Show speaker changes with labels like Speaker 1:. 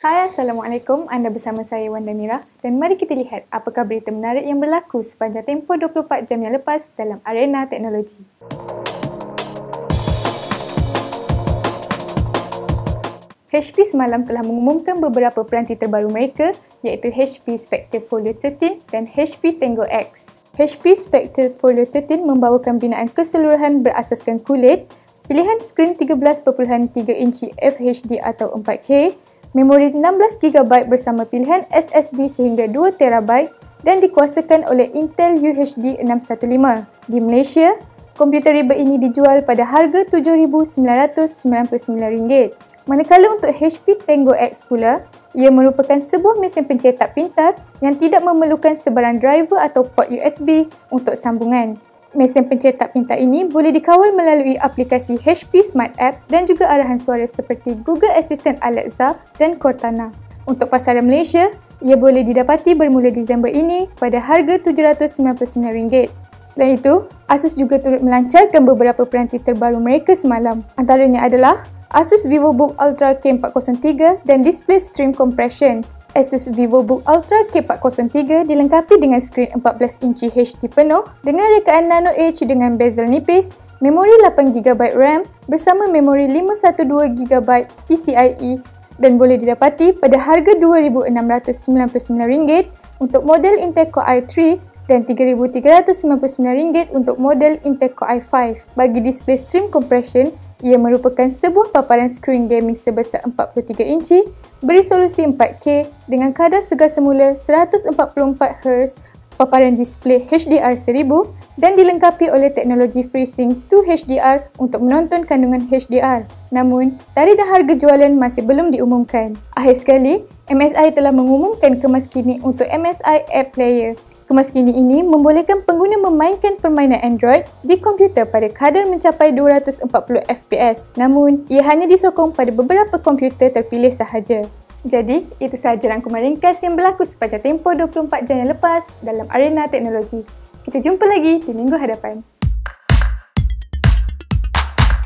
Speaker 1: Hai Assalamualaikum, anda bersama saya Wanda Mira dan mari kita lihat apakah berita menarik yang berlaku sepanjang tempoh 24 jam yang lepas dalam arena teknologi. HP semalam telah mengumumkan beberapa peranti terbaru mereka iaitu HP Spectre Folio 13 dan HP Tango X. HP Spectre Folio 13 membawakan binaan keseluruhan berasaskan QLED, pilihan skrin 13.3 inci FHD atau 4K, memori 16GB bersama pilihan SSD sehingga 2TB dan dikuasakan oleh Intel UHD 615. Di Malaysia, komputer riba ini dijual pada harga RM7,999. Manakala untuk HP Tango X pula, ia merupakan sebuah mesin pencetak pintar yang tidak memerlukan sebarang driver atau port USB untuk sambungan. Mesin pencetak pintar ini boleh dikawal melalui aplikasi HP Smart App dan juga arahan suara seperti Google Assistant Alexa dan Cortana. Untuk pasaran Malaysia, ia boleh didapati bermula Disember ini pada harga RM799. Selain itu, Asus juga turut melancarkan beberapa peranti terbaru mereka semalam. Antaranya adalah Asus VivoBook Ultra K403 dan Display Stream Compression. Asus VivoBook Ultra K403 dilengkapi dengan skrin 14 inci HD penuh dengan rekaan Nano Edge dengan bezel nipis, memori 8GB RAM bersama memori 512GB PCIe dan boleh didapati pada harga RM2,699 untuk model Intel Core i3 dan RM3,399 untuk model Intel Core i5. Bagi display stream compression, ia merupakan sebuah paparan skrin gaming sebesar 43 inci beresolusi 4K dengan kadar segar semula 144Hz paparan display HDR 1000 dan dilengkapi oleh teknologi FreeSync 2 HDR untuk menonton kandungan HDR. Namun, tarikh dan harga jualan masih belum diumumkan. Akhir sekali, MSI telah mengumumkan kemas kini untuk MSI App Player Kemas kini ini membolehkan pengguna memainkan permainan Android di komputer pada kadar mencapai 240 FPS. Namun, ia hanya disokong pada beberapa komputer terpilih sahaja. Jadi, itu sahaja rangkuman ringkas yang berlaku sepanjang tempoh 24 jam yang lepas dalam arena teknologi. Kita jumpa lagi di minggu hadapan.